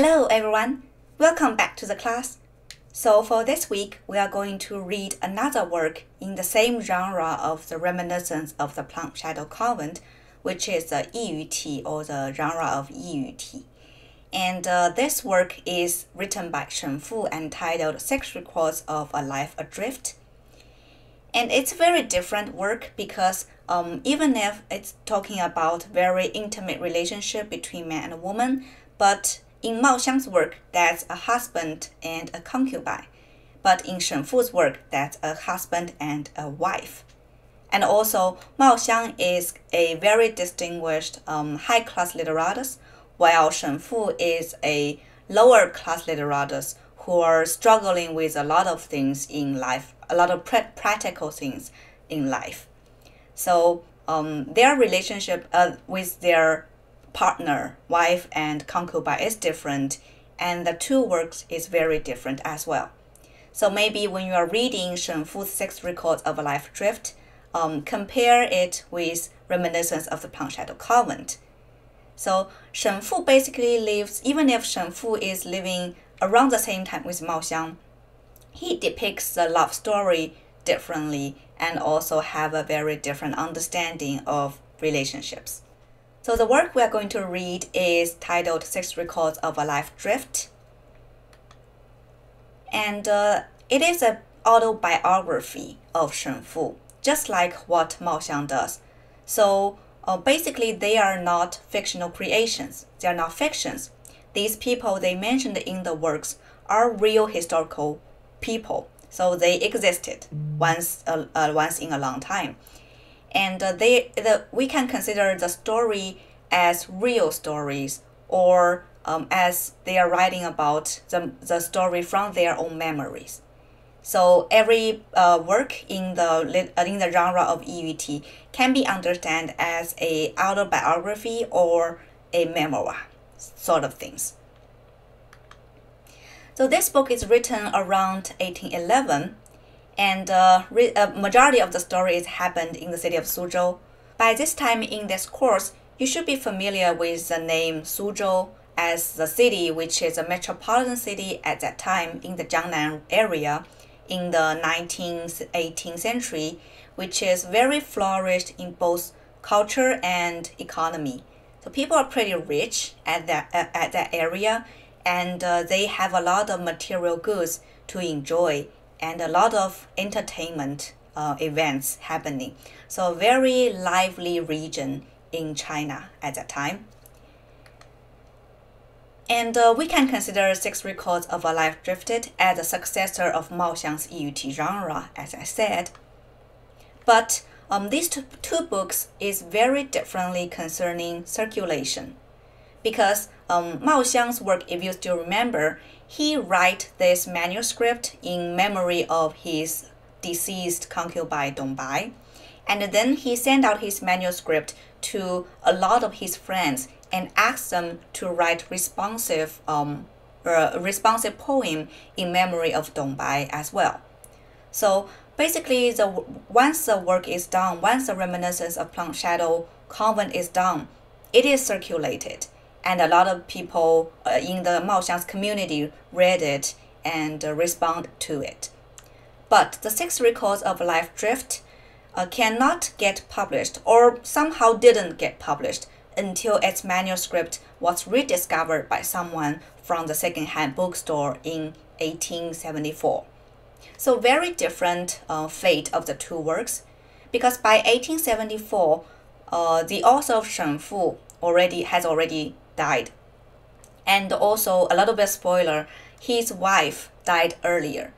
Hello everyone, welcome back to the class. So for this week, we are going to read another work in the same genre of the reminiscence of the Plum Shadow Convent, which is the Ti or the genre of Ti. And uh, this work is written by Shen Fu and titled Six Records of a Life Adrift. And it's a very different work because um, even if it's talking about very intimate relationship between man and woman, but in Mao Xiang's work, that's a husband and a concubine. But in Shen Fu's work, that's a husband and a wife. And also, Mao Xiang is a very distinguished um, high class literatus, while Shen Fu is a lower class literatus who are struggling with a lot of things in life, a lot of practical things in life. So um, their relationship uh, with their partner, wife, and concubine is different, and the two works is very different as well. So maybe when you are reading Shen Fu's Six Records of a Life Drift, um, compare it with Reminiscence of the Plum Shadow Convent. So Shen Fu basically lives, even if Shen Fu is living around the same time with Mao Xiang, he depicts the love story differently and also have a very different understanding of relationships. So the work we are going to read is titled Six Records of a Life Drift. And uh, it is an autobiography of Shen Fu, just like what Mao Xiang does. So uh, basically, they are not fictional creations. They are not fictions. These people they mentioned in the works are real historical people. So they existed once, uh, uh, once in a long time and uh, they the, we can consider the story as real stories or um, as they are writing about the, the story from their own memories. So every uh, work in the uh, in the genre of EUT can be understood as a autobiography or a memoir, sort of things. So this book is written around 1811 and uh, a majority of the stories happened in the city of Suzhou. By this time in this course, you should be familiar with the name Suzhou as the city which is a metropolitan city at that time in the Jiangnan area in the 19th, 18th century, which is very flourished in both culture and economy. So people are pretty rich at that, at that area and uh, they have a lot of material goods to enjoy and a lot of entertainment uh, events happening. So very lively region in China at that time. And uh, we can consider Six Records of a Life Drifted as a successor of Mao Xiang's EUT genre, as I said. But um, these two, two books is very differently concerning circulation. Because um, Mao Xiang's work, if you still remember, he write this manuscript in memory of his deceased concubine Dong Bai. And then he sent out his manuscript to a lot of his friends and asked them to write responsive um, uh, responsive poem in memory of Dong Bai as well. So basically, the once the work is done, once the reminiscence of Plum Shadow Convent is done, it is circulated and a lot of people uh, in the Mao Xiang's community read it and uh, respond to it. But the six records of life drift uh, cannot get published or somehow didn't get published until its manuscript was rediscovered by someone from the second-hand bookstore in 1874. So very different uh, fate of the two works, because by 1874, uh, the author of Shen Fu already has already died. And also, a little bit spoiler, his wife died earlier.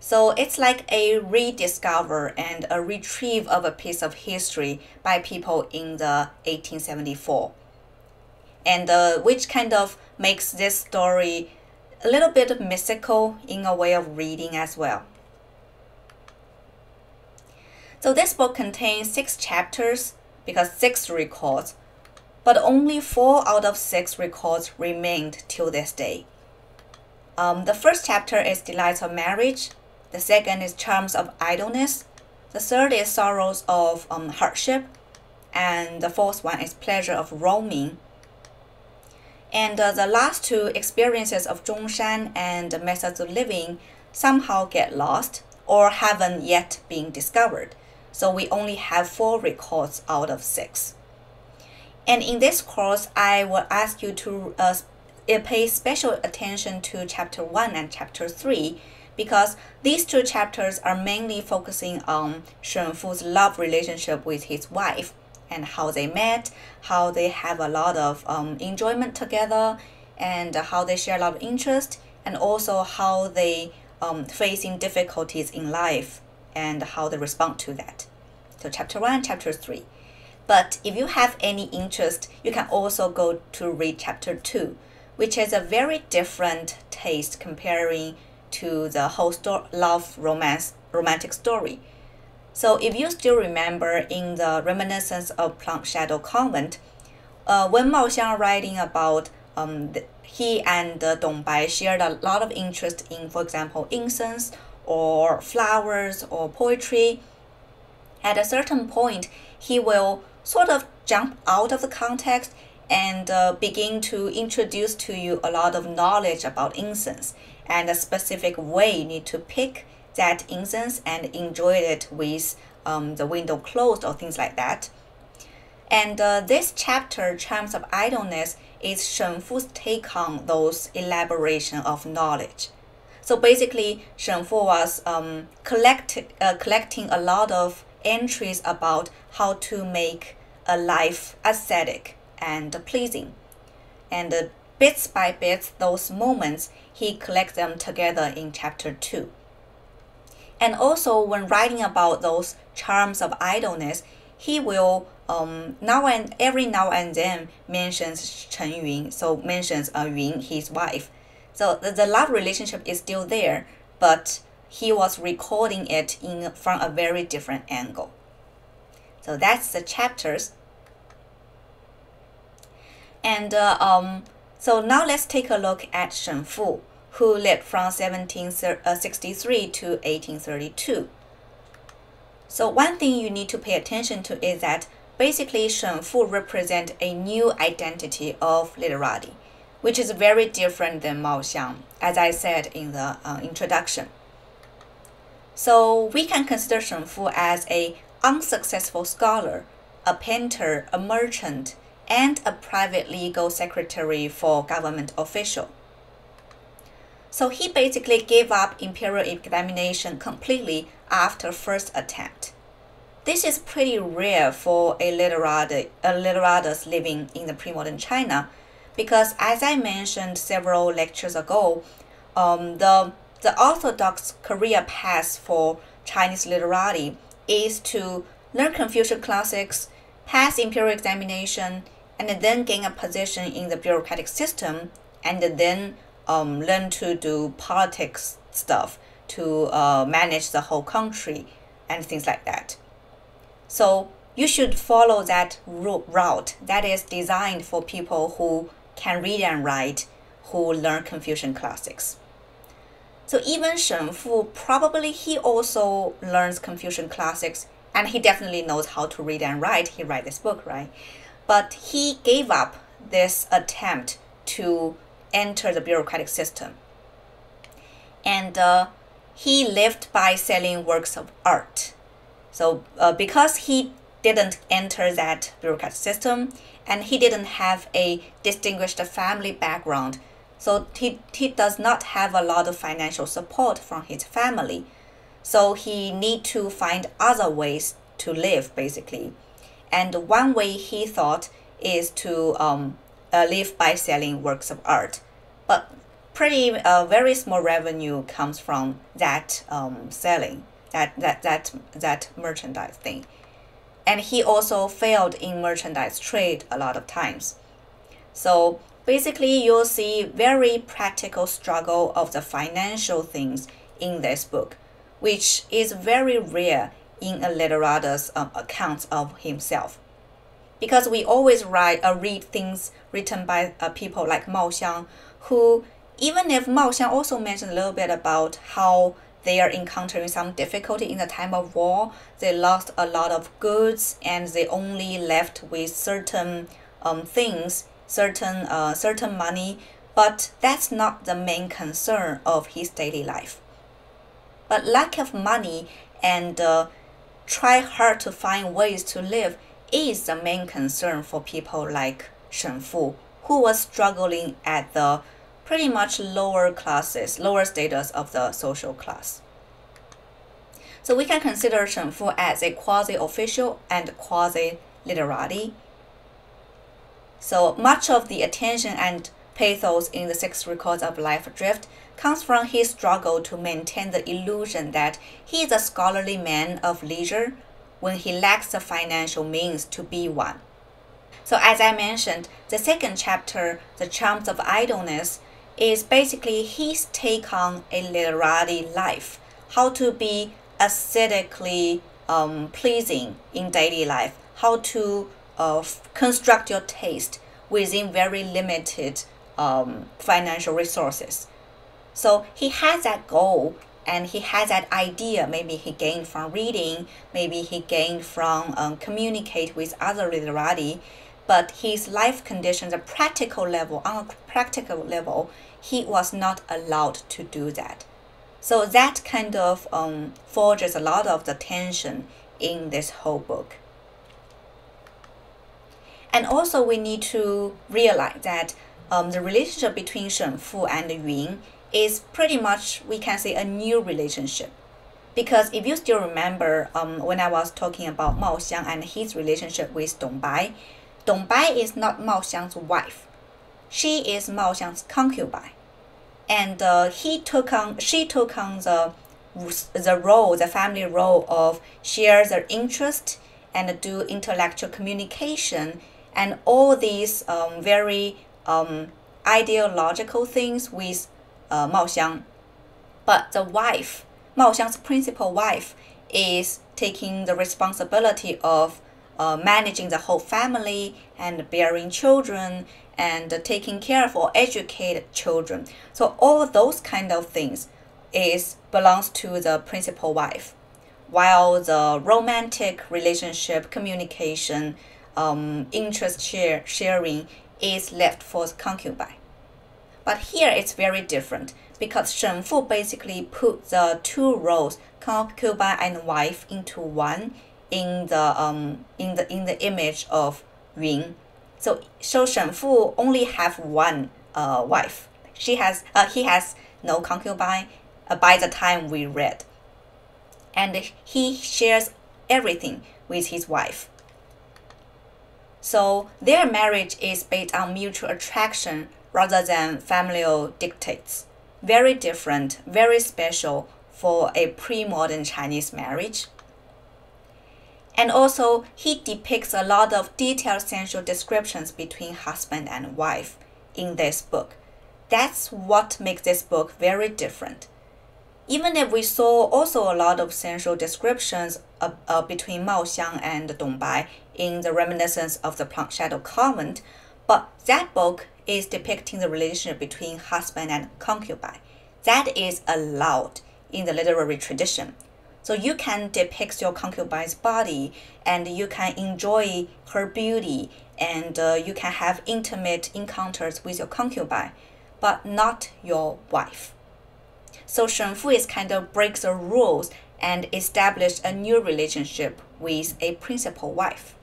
So it's like a rediscover and a retrieve of a piece of history by people in the 1874. And uh, which kind of makes this story a little bit mystical in a way of reading as well. So this book contains six chapters because six records but only four out of six records remained till this day. Um, the first chapter is Delights of Marriage, the second is Charms of Idleness, the third is Sorrows of um, Hardship, and the fourth one is Pleasure of Roaming. And uh, the last two experiences of Zhongshan and methods of living somehow get lost or haven't yet been discovered. So we only have four records out of six. And in this course, I will ask you to uh, pay special attention to chapter 1 and chapter 3 because these two chapters are mainly focusing on Shen Fu's love relationship with his wife and how they met, how they have a lot of um, enjoyment together, and how they share a lot of interest, and also how they um, facing difficulties in life and how they respond to that. So chapter one, chapter three. But if you have any interest, you can also go to read chapter two, which has a very different taste comparing to the whole love romance romantic story. So if you still remember in the reminiscence of Plum Shadow Convent, uh, when Mao Xiang writing about um, the, he and uh, Dong Bai shared a lot of interest in, for example, incense or flowers or poetry. At a certain point, he will sort of jump out of the context and uh, begin to introduce to you a lot of knowledge about incense and a specific way you need to pick that incense and enjoy it with um, the window closed or things like that. And uh, this chapter, Charms of Idleness, is Shen Fu's take on those elaboration of knowledge. So basically, Shen Fu was um, collect, uh, collecting a lot of entries about how to make a life aesthetic and pleasing. And bits by bits, those moments, he collects them together in chapter 2. And also, when writing about those charms of idleness, he will um, now and every now and then mentions Chen Yun, so mentions uh, Yun, his wife. So the, the love relationship is still there, but he was recording it in from a very different angle. So that's the chapters. And uh, um, so now let's take a look at Shen Fu who lived from 1763 to 1832. So one thing you need to pay attention to is that basically Shen Fu represent a new identity of literati, which is very different than Mao Xiang, as I said in the uh, introduction. So we can consider Shen Fu as a unsuccessful scholar, a painter, a merchant, and a private legal secretary for government official. So he basically gave up imperial examination completely after first attempt. This is pretty rare for a literati, a literatus living in the pre-modern China, because as I mentioned several lectures ago, um, the the orthodox career path for Chinese literati is to learn Confucian classics, pass imperial examination, and then gain a position in the bureaucratic system, and then um, learn to do politics stuff to uh, manage the whole country and things like that. So you should follow that route that is designed for people who can read and write, who learn Confucian classics. So even Shen Fu, probably he also learns Confucian classics and he definitely knows how to read and write. He write this book, right? But he gave up this attempt to enter the bureaucratic system. And uh, he lived by selling works of art. So uh, because he didn't enter that bureaucratic system and he didn't have a distinguished family background, so he, he does not have a lot of financial support from his family. So he need to find other ways to live basically. And one way he thought is to um, uh, live by selling works of art. But pretty uh, very small revenue comes from that um, selling that that that that merchandise thing. And he also failed in merchandise trade a lot of times. So basically you'll see very practical struggle of the financial things in this book, which is very rare in a literatus um, accounts of himself because we always write uh, read things written by uh, people like Mao Xiang, who even if Mao Xiang also mentioned a little bit about how they are encountering some difficulty in the time of war, they lost a lot of goods and they only left with certain um, things certain uh, certain money, but that's not the main concern of his daily life. But lack of money and uh, try hard to find ways to live is the main concern for people like Shen Fu, who was struggling at the pretty much lower classes, lower status of the social class. So we can consider Shen Fu as a quasi-official and quasi-literati. So much of the attention and pathos in the Six Records of Life Drift comes from his struggle to maintain the illusion that he is a scholarly man of leisure when he lacks the financial means to be one. So as I mentioned, the second chapter, The Charms of Idleness, is basically his take on a literati life, how to be aesthetically um, pleasing in daily life, how to uh, construct your taste within very limited um, financial resources. So he has that goal and he has that idea. Maybe he gained from reading, maybe he gained from um, communicate with other literati, but his life conditions, a practical level, on a practical level, he was not allowed to do that. So that kind of um, forges a lot of the tension in this whole book. And also, we need to realize that um, the relationship between Shen Fu and Yun is pretty much, we can say, a new relationship. Because if you still remember um, when I was talking about Mao Xiang and his relationship with Dong Bai, Dong Bai is not Mao Xiang's wife. She is Mao Xiang's concubine and uh, he took on she took on the the role the family role of share their interest and do intellectual communication and all these um, very um, ideological things with uh, Mao Xiang. But the wife, Mao Xiang's principal wife, is taking the responsibility of uh, managing the whole family and bearing children and taking care of or children. So all those kind of things is belongs to the principal wife, while the romantic relationship, communication, um, interest share, sharing is left for the concubine. But here it's very different because Shen Fu basically put the two roles, concubine and wife, into one in the um in the in the image of Yun so so Shen Fu only have one uh, wife. She has uh, he has no concubine uh, by the time we read. And he shares everything with his wife. So their marriage is based on mutual attraction rather than familial dictates. Very different, very special for a pre-modern Chinese marriage. And also, he depicts a lot of detailed sensual descriptions between husband and wife in this book. That's what makes this book very different. Even if we saw also a lot of sensual descriptions uh, uh, between Mao Xiang and Dong Bai in the Reminiscence of the Plum Shadow Convent, but that book is depicting the relationship between husband and concubine. That is allowed in the literary tradition. So you can depict your concubine's body and you can enjoy her beauty and uh, you can have intimate encounters with your concubine, but not your wife. So Shen Fu is kind of breaks the rules and establish a new relationship with a principal wife.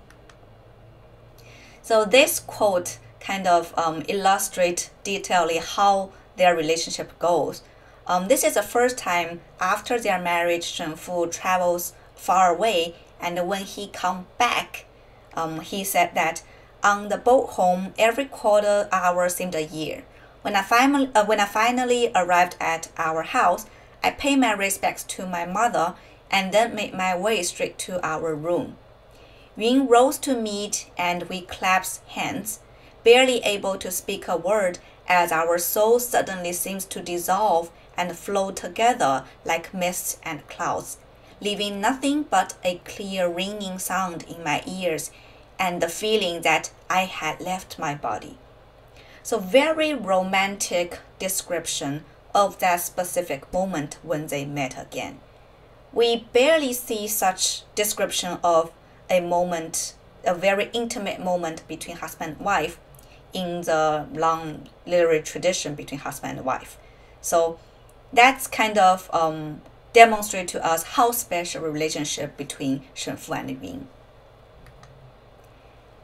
So this quote kind of um, illustrate detailedly how their relationship goes. Um, this is the first time after their marriage, Shen Fu travels far away, and when he come back, um, he said that on the boat home, every quarter hour seemed a year. When I finally, uh, when I finally arrived at our house, I paid my respects to my mother and then made my way straight to our room. Yun rose to meet, and we clasped hands, barely able to speak a word as our soul suddenly seems to dissolve and flow together like mists and clouds, leaving nothing but a clear ringing sound in my ears and the feeling that I had left my body. So, very romantic description of that specific moment when they met again. We barely see such description of a moment, a very intimate moment between husband and wife in the long literary tradition between husband and wife. So that's kind of um, demonstrate to us how special relationship between Shen Fu and Yun.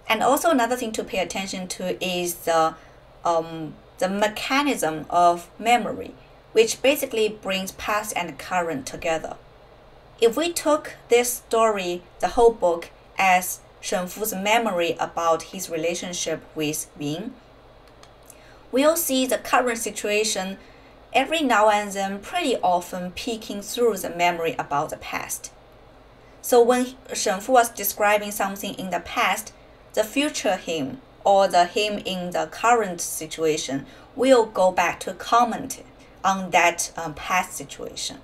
And also another thing to pay attention to is the um, the mechanism of memory, which basically brings past and current together. If we took this story, the whole book, as Shen Fu's memory about his relationship with Yun, we'll see the current situation every now and then pretty often peeking through the memory about the past. So when Shen Fu was describing something in the past, the future him or the him in the current situation will go back to comment on that um, past situation.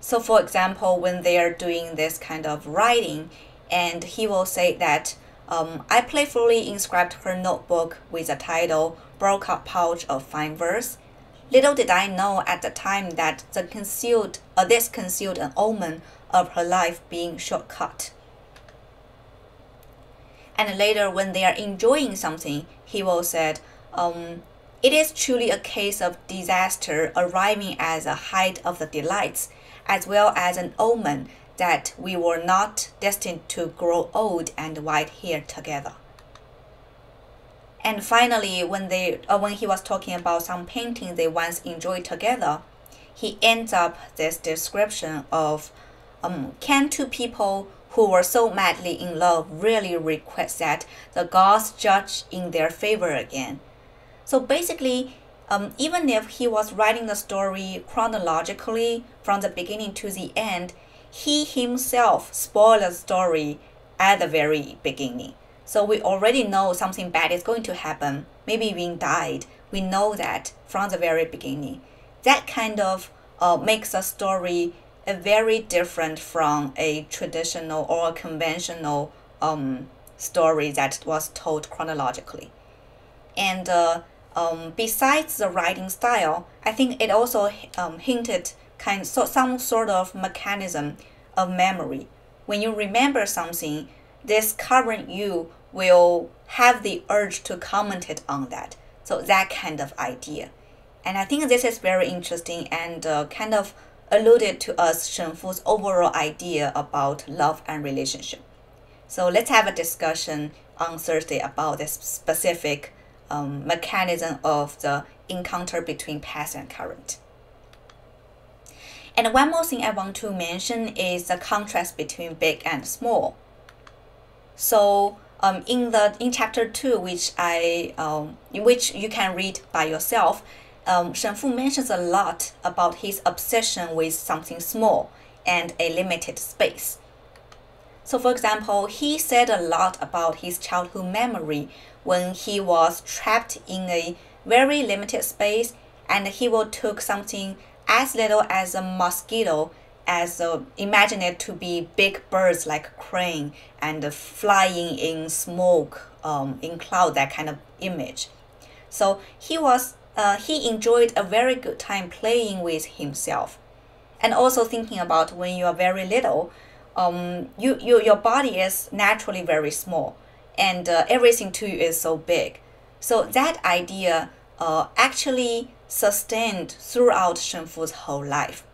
So, for example, when they are doing this kind of writing, and he will say that um, I playfully inscribed her notebook with the title Brocade Pouch of Fine Verse. Little did I know at the time that the concealed, uh, this concealed an omen of her life being shortcut. And later, when they are enjoying something, he will said, um, "It is truly a case of disaster arriving as a height of the delights, as well as an omen that we were not destined to grow old and white hair together." And finally, when they uh, when he was talking about some painting they once enjoyed together, he ends up this description of, um, can two people who were so madly in love really request that the gods judge in their favor again? So basically, um, even if he was writing the story chronologically from the beginning to the end, he himself spoiled the story at the very beginning. So we already know something bad is going to happen. Maybe Yun died. We know that from the very beginning. That kind of uh, makes a story a very different from a traditional or conventional um, story that was told chronologically. And uh, um, besides the writing style, I think it also um, hinted kind so some sort of mechanism of memory. When you remember something, this current you will have the urge to comment it on that. So that kind of idea. And I think this is very interesting and uh, kind of alluded to us Shen Fu's overall idea about love and relationship. So let's have a discussion on Thursday about this specific um, mechanism of the encounter between past and current. And one more thing I want to mention is the contrast between big and small. So um, in the in chapter two, which I um, in which you can read by yourself, um, Shen Fu mentions a lot about his obsession with something small and a limited space. So, for example, he said a lot about his childhood memory when he was trapped in a very limited space, and he will took something as little as a mosquito as uh, imagine it to be big birds like crane and flying in smoke um, in cloud that kind of image. So he was uh, he enjoyed a very good time playing with himself. And also thinking about when you are very little um, you, you your body is naturally very small and uh, everything to you is so big. So that idea uh, actually sustained throughout Shen Fu's whole life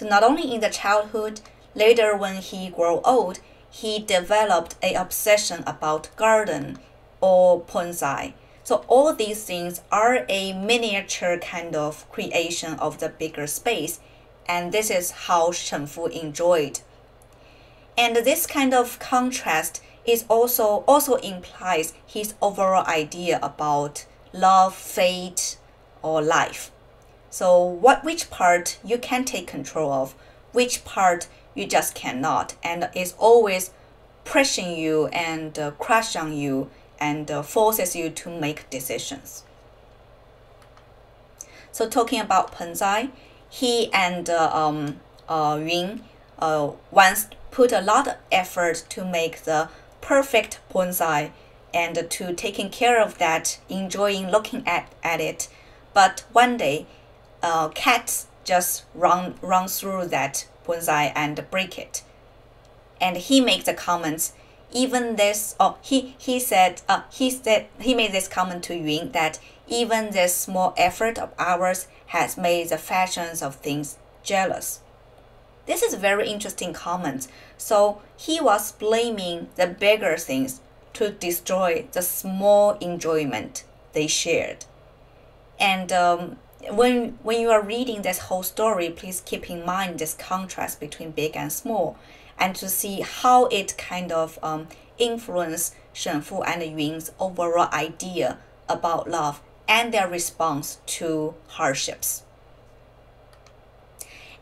so not only in the childhood, later when he grew old, he developed a obsession about garden or bonsai. So all these things are a miniature kind of creation of the bigger space, and this is how Shen Fu enjoyed. And this kind of contrast is also also implies his overall idea about love, fate, or life. So what which part you can take control of, which part you just cannot, and is always pressing you and uh, crush on you and uh, forces you to make decisions. So talking about Penzai, he and uh, um, uh, Yun uh, once put a lot of effort to make the perfect bonsai and to taking care of that, enjoying looking at, at it. But one day uh, cats just run run through that bonsai and break it. And he makes the comments, even this, oh, he, he said, uh, he said, he made this comment to Yun that even this small effort of ours has made the fashioner of things jealous. This is a very interesting comment. So he was blaming the bigger things to destroy the small enjoyment they shared. And um, when when you are reading this whole story, please keep in mind this contrast between big and small, and to see how it kind of um, influenced Shen Fu and Yun's overall idea about love and their response to hardships.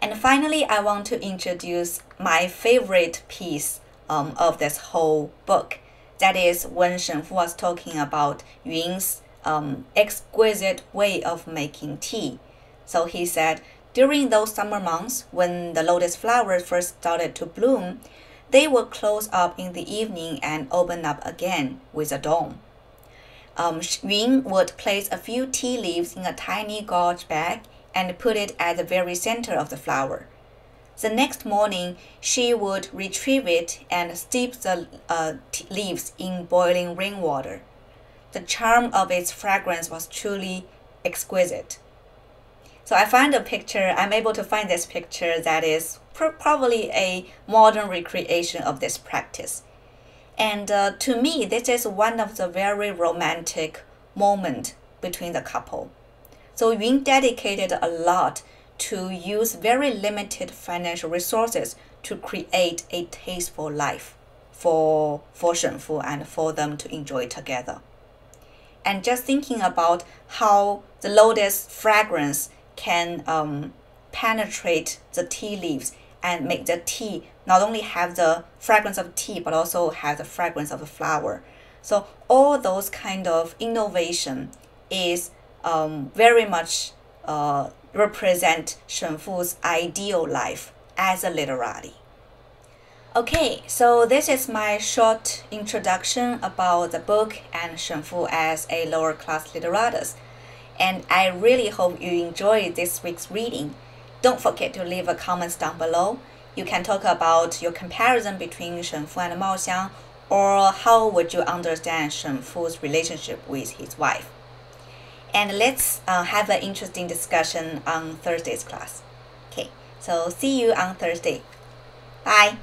And finally, I want to introduce my favorite piece um, of this whole book. That is when Shen Fu was talking about Yun's um, exquisite way of making tea. So he said, during those summer months when the lotus flowers first started to bloom, they would close up in the evening and open up again with a dawn. Um, Yun would place a few tea leaves in a tiny gauze bag and put it at the very center of the flower. The next morning, she would retrieve it and steep the uh, leaves in boiling rainwater. The charm of its fragrance was truly exquisite. So I find a picture, I'm able to find this picture that is pr probably a modern recreation of this practice. And uh, to me, this is one of the very romantic moment between the couple. So Yun dedicated a lot to use very limited financial resources to create a tasteful life for, for Shenfu and for them to enjoy together and just thinking about how the lotus fragrance can um, penetrate the tea leaves and make the tea not only have the fragrance of tea but also have the fragrance of the flower. So all those kind of innovation is um, very much uh, represent Shen Fu's ideal life as a literati. Okay, so this is my short introduction about the book and Shen Fu as a lower class literatus. And I really hope you enjoyed this week's reading. Don't forget to leave a comments down below. You can talk about your comparison between Shen Fu and Mao Xiang, or how would you understand Shen Fu's relationship with his wife. And let's uh, have an interesting discussion on Thursday's class. Okay, so see you on Thursday. Bye.